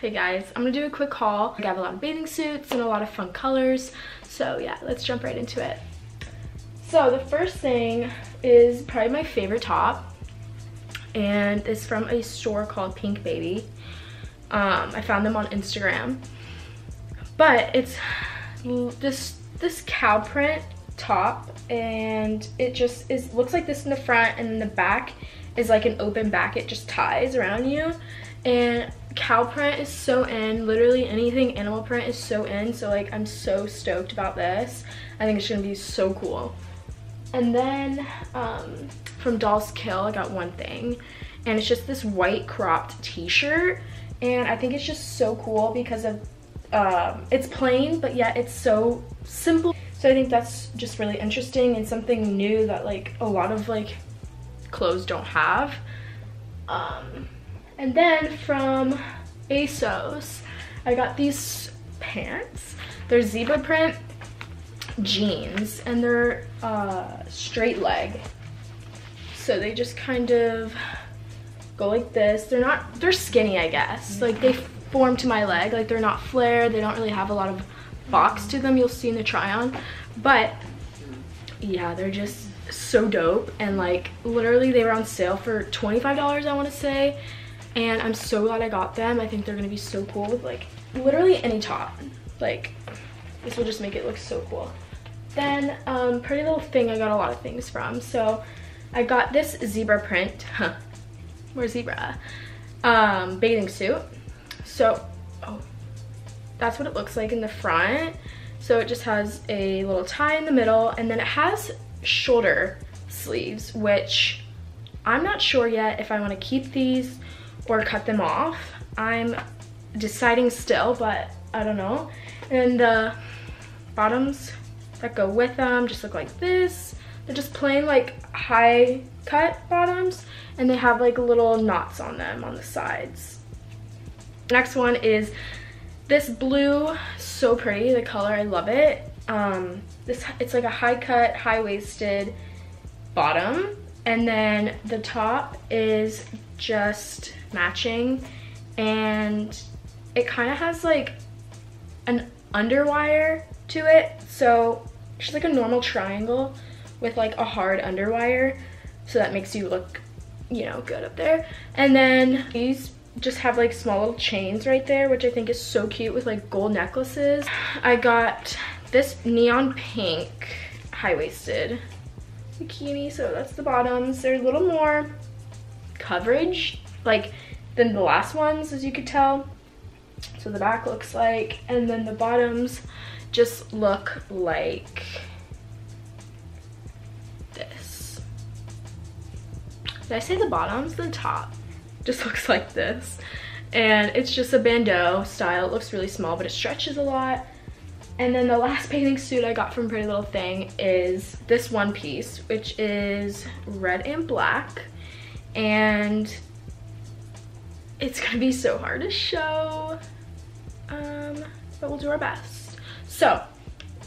Hey guys, I'm gonna do a quick haul. I have a lot of bathing suits and a lot of fun colors. So yeah, let's jump right into it. So the first thing is probably my favorite top and it's from a store called Pink Baby. Um, I found them on Instagram. But it's this this cow print top and it just is looks like this in the front and in the back is like an open back it just ties around you and cow print is so in. Literally anything animal print is so in. So like i'm so stoked about this. I think it's gonna be so cool. And then um, from dolls kill i got one thing. And it's just this white cropped t-shirt. And i think it's just so cool because of um, it's plain but yet it's so simple. So i think that's just really interesting and something new that like a lot of like clothes don't have. Um, and then from ASOS, I got these pants. They're zebra print jeans and they're uh, straight leg. So they just kind of go like this. They're not, they're skinny, I guess. Like they form to my leg. Like they're not flared. They don't really have a lot of box to them. You'll see in the try on. But yeah, they're just so dope. And like literally they were on sale for $25, I want to say and I'm so glad I got them. I think they're gonna be so cool with like literally any top. Like this will just make it look so cool. Then um, Pretty Little Thing I got a lot of things from. So I got this zebra print, huh, more zebra, um, bathing suit. So, oh, that's what it looks like in the front. So it just has a little tie in the middle and then it has shoulder sleeves, which I'm not sure yet if I wanna keep these or cut them off. I'm deciding still, but I don't know. And the bottoms that go with them just look like this. They're just plain like high cut bottoms and they have like little knots on them on the sides. Next one is this blue, so pretty, the color, I love it. Um, this It's like a high cut, high waisted bottom and then the top is just matching and it kind of has like an underwire to it. So it's just like a normal triangle with like a hard underwire. So that makes you look, you know, good up there. And then these just have like small little chains right there, which I think is so cute with like gold necklaces. I got this neon pink high-waisted bikini. So that's the bottoms. They're a little more coverage like than the last ones as you could tell. So the back looks like, and then the bottoms just look like this. Did I say the bottoms? The top just looks like this. And it's just a bandeau style. It looks really small, but it stretches a lot. And then the last bathing suit I got from Pretty Little Thing is this one piece, which is red and black. And it's gonna be so hard to show, um, but we'll do our best. So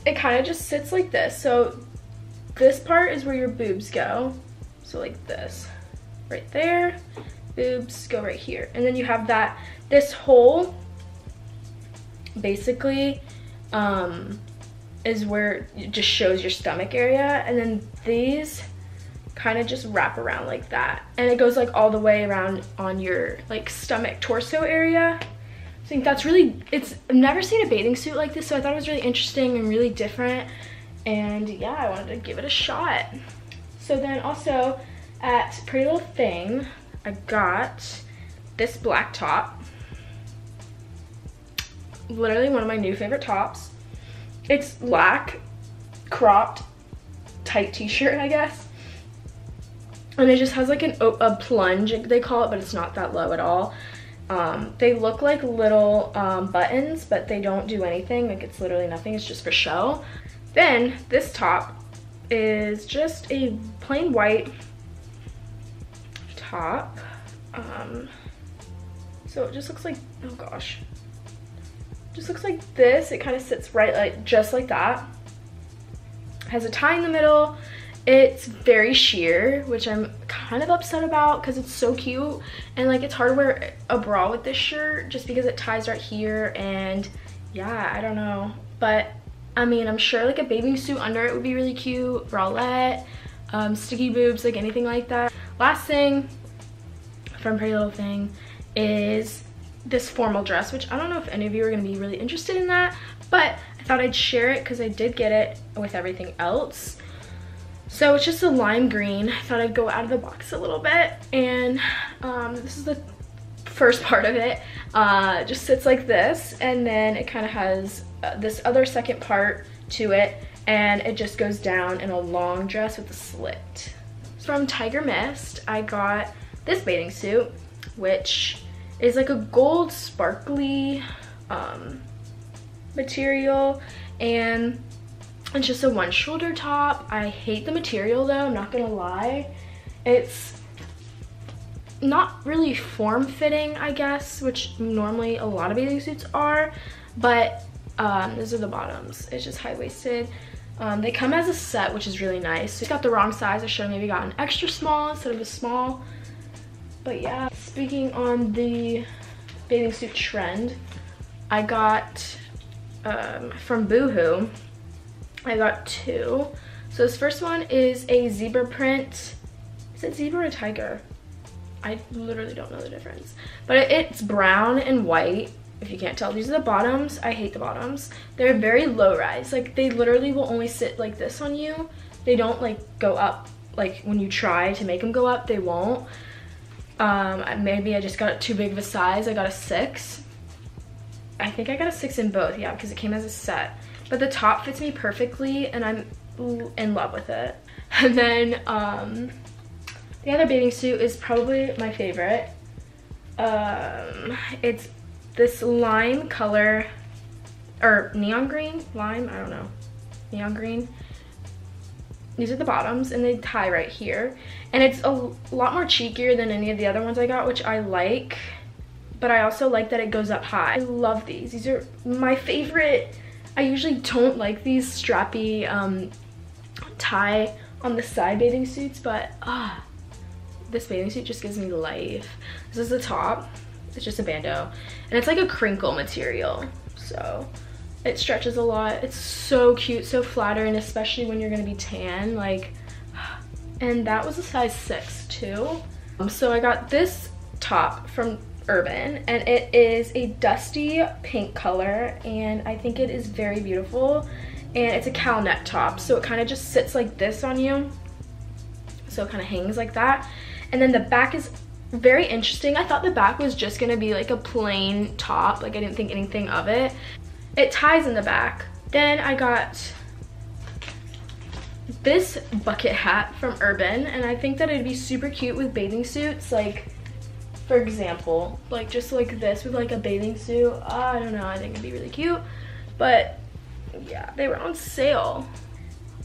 it kind of just sits like this. So this part is where your boobs go. So like this, right there, boobs go right here. And then you have that, this hole basically um, is where it just shows your stomach area. And then these kind of just wrap around like that. And it goes like all the way around on your like stomach torso area. I think that's really, it's, I've never seen a bathing suit like this, so I thought it was really interesting and really different. And yeah, I wanted to give it a shot. So then also at Pretty Little Thing, I got this black top. Literally one of my new favorite tops. It's black, cropped, tight t-shirt, I guess and it just has like an a plunge they call it but it's not that low at all. Um, they look like little um, buttons but they don't do anything. Like it's literally nothing. It's just for show. Then this top is just a plain white top. Um, so it just looks like oh gosh. Just looks like this. It kind of sits right like just like that. Has a tie in the middle it's very sheer, which I'm kind of upset about because it's so cute and like it's hard to wear a bra with this shirt just because it ties right here and yeah, I don't know. But I mean, I'm sure like a bathing suit under it would be really cute, bralette, um, sticky boobs, like anything like that. Last thing from Pretty Little Thing is this formal dress, which I don't know if any of you are gonna be really interested in that, but I thought I'd share it because I did get it with everything else. So it's just a lime green. I thought I'd go out of the box a little bit. And um, this is the first part of it. Uh, just sits like this. And then it kind of has uh, this other second part to it. And it just goes down in a long dress with a slit. From Tiger Mist, I got this bathing suit, which is like a gold sparkly um, material. And it's just a one shoulder top. I hate the material though, I'm not gonna lie. It's not really form fitting, I guess, which normally a lot of bathing suits are, but um, these are the bottoms. It's just high waisted. Um, they come as a set, which is really nice. It's got the wrong size. I should have maybe got an extra small instead of a small. But yeah, speaking on the bathing suit trend, I got um, from Boohoo, I got two. So this first one is a zebra print. Is it zebra or tiger? I literally don't know the difference. But it's brown and white, if you can't tell. These are the bottoms. I hate the bottoms. They're very low rise. Like they literally will only sit like this on you. They don't like go up. Like when you try to make them go up, they won't. Um, maybe I just got too big of a size. I got a six. I think I got a six in both, yeah, because it came as a set. But the top fits me perfectly and I'm in love with it. And then um, the other bathing suit is probably my favorite. Um, it's this lime color, or neon green, lime, I don't know, neon green. These are the bottoms and they tie right here. And it's a lot more cheekier than any of the other ones I got, which I like. But I also like that it goes up high. I love these. These are my favorite. I usually don't like these strappy um, tie on the side bathing suits, but ah, this bathing suit just gives me life. This is the top. It's just a bandeau. And it's like a crinkle material. So it stretches a lot. It's so cute, so flattering, especially when you're gonna be tan. Like, and that was a size six too. Um, so I got this top from Urban and it is a dusty pink color and I think it is very beautiful and it's a cowl neck top so it kind of just sits like this on you so it kind of hangs like that and then the back is very interesting. I thought the back was just gonna be like a plain top. Like I didn't think anything of it. It ties in the back. Then I got this bucket hat from Urban and I think that it'd be super cute with bathing suits. Like for example, like just like this with like a bathing suit. I don't know, I think it'd be really cute. But yeah, they were on sale.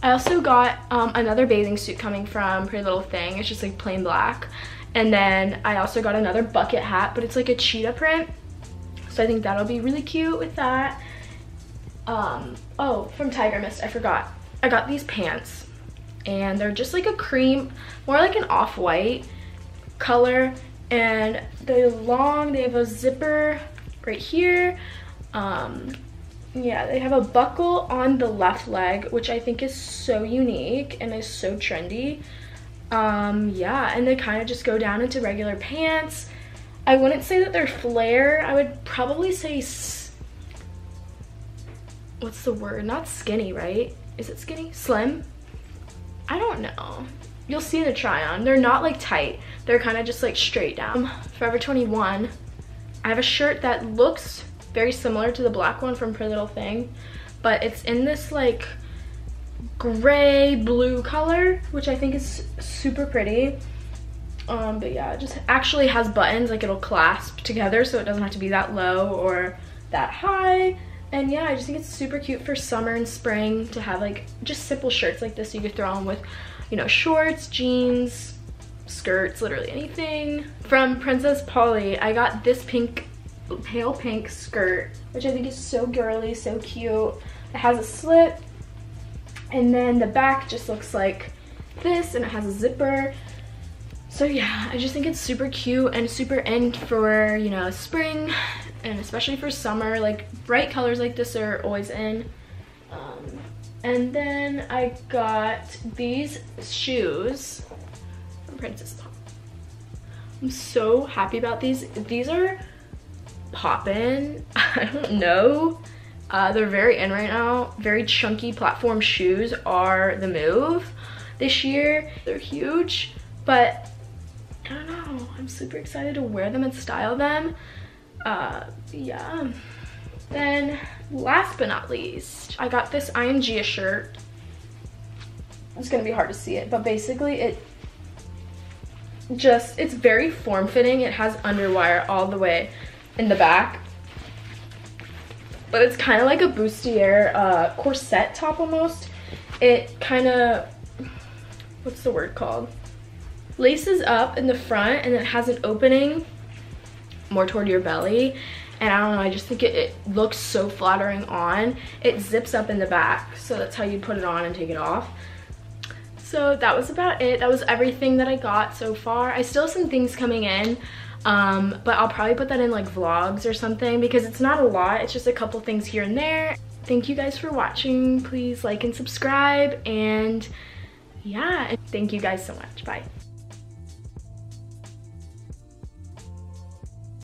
I also got um, another bathing suit coming from Pretty Little Thing. It's just like plain black. And then I also got another bucket hat, but it's like a cheetah print. So I think that'll be really cute with that. Um, oh, from Tiger Mist, I forgot. I got these pants and they're just like a cream, more like an off-white color. And they're long, they have a zipper right here. Um, yeah, they have a buckle on the left leg, which I think is so unique and is so trendy. Um, yeah, and they kind of just go down into regular pants. I wouldn't say that they're flare. I would probably say, what's the word? Not skinny, right? Is it skinny? Slim? I don't know. You'll see the try on. They're not like tight. They're kind of just like straight down. Forever 21. I have a shirt that looks very similar to the black one from Pretty Little Thing, but it's in this like gray blue color, which I think is super pretty. Um, but yeah, it just actually has buttons, like it'll clasp together so it doesn't have to be that low or that high. And yeah, I just think it's super cute for summer and spring to have like just simple shirts like this you could throw on with, you know, shorts, jeans, skirts, literally anything. From Princess Polly, I got this pink pale pink skirt, which I think is so girly, so cute. It has a slit, and then the back just looks like this, and it has a zipper. So yeah, I just think it's super cute and super in for, you know, spring and especially for summer. Like bright colors like this are always in. Um, and then I got these shoes from Princess Pop. I'm so happy about these. These are poppin'. I don't know. Uh, they're very in right now. Very chunky platform shoes are the move this year. They're huge, but I don't know. I'm super excited to wear them and style them. Uh, yeah. Then last but not least, I got this IAMGIA shirt. It's gonna be hard to see it, but basically it just, it's very form-fitting. It has underwire all the way in the back. But it's kind of like a bustier uh, corset top almost. It kind of, what's the word called? Laces up in the front and it has an opening more toward your belly. And I don't know, I just think it, it looks so flattering on. It zips up in the back, so that's how you put it on and take it off. So that was about it. That was everything that I got so far. I still have some things coming in. Um, but I'll probably put that in like vlogs or something because it's not a lot. It's just a couple things here and there. Thank you guys for watching. Please like and subscribe. And yeah, thank you guys so much. Bye.